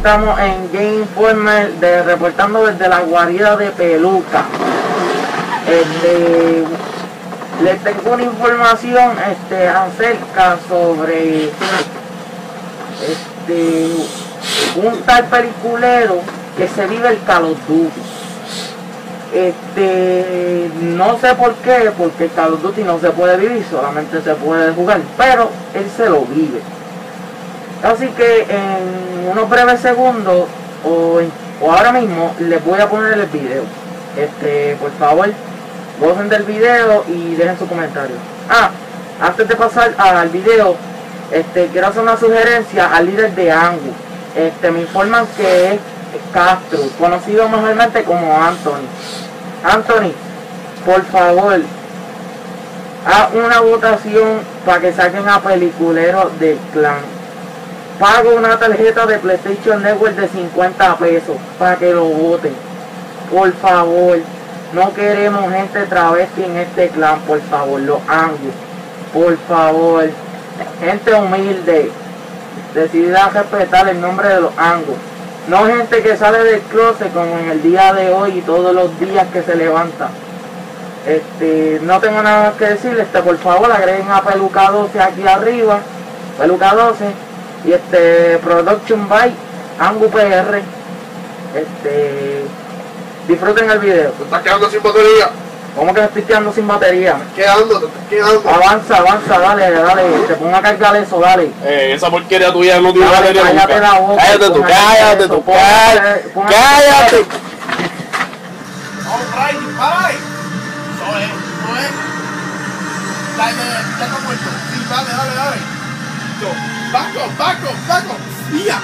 estamos en Game Informer reportando desde la guarida de Peluca. Este, les tengo una información este, acerca sobre este, un tal peliculero que se vive el Call. Este, no sé por qué, porque el Call of Duty no se puede vivir, solamente se puede jugar, pero él se lo vive. Así que en unos breves segundos o, ahora mismo les voy a poner el video. Este, por favor, gocen del video y dejen su comentario. Ah, antes de pasar al video, este, quiero hacer una sugerencia al líder de Angus. Este, me informan que es Castro, conocido mayormente como Anthony. Anthony, por favor, haz una votación para que saquen a peliculeros del clan pago una tarjeta de PlayStation Network de 50 pesos para que lo voten. Por favor, no queremos gente travesti en este clan, por favor, los ángulos. Por favor, gente humilde, decidida a respetar el nombre de los ángulos. No gente que sale del closet como en el día de hoy y todos los días que se levanta. Este, no tengo nada más que decir, este, por favor agreguen a Peluca 12 aquí arriba, Peluca 12 y este Production by Angu PR. Este disfruten el video. Te estás quedando sin batería. ¿Cómo que estoy quedando sin batería? Quedando, te estás quedando. Avanza, avanza, dale, dale. Te pongo a cargar eso, dale. Eh, esa porquería tuya no tiene batería. Cállate la boca. Cállate tú, cállate tú, cállate. Cállate. Es, eso es. Dale, ya está muerto. Sí, dale, dale, dale. Back up, back up, back up. Yeah.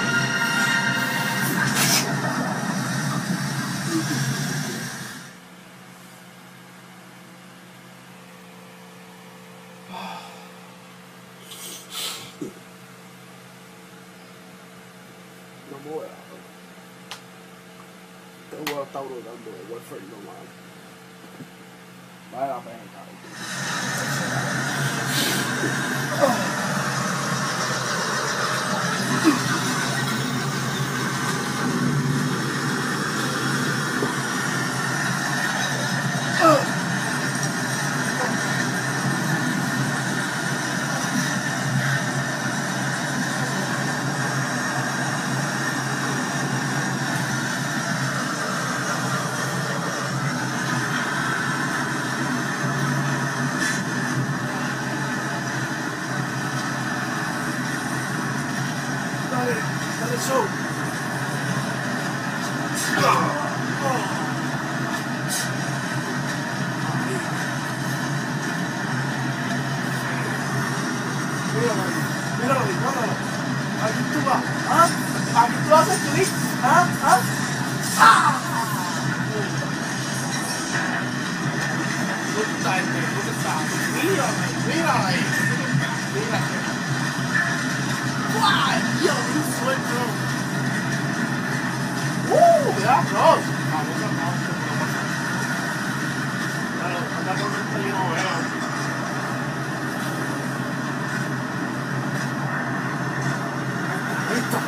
No me voy a... Te voy a estar brotando de Warfare nomás. Vale la pena, Mira, mira, mira. Aquí tú vas. ¿Ah? Aquí tú haces cái giá. mira, mira.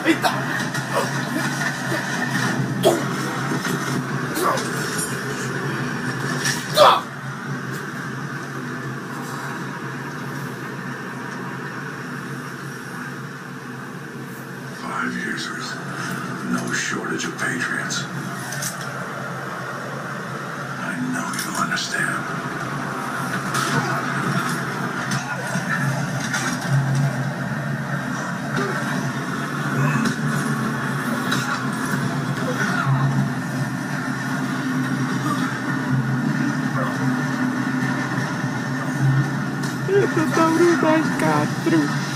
Five users. No shortage of patriots. I know you'll understand. Antônio das Quatro.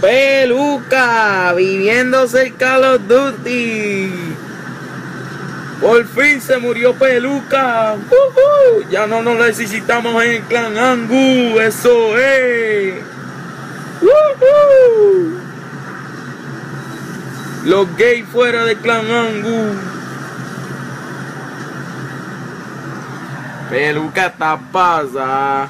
Peluca, viviéndose el Call of Duty. Por fin se murió Peluca. ¡Woohoo! Ya no nos necesitamos en Clan Angu. Eso es. ¡Woohoo! Los gays fuera de Clan Angu. Peluca está pasa.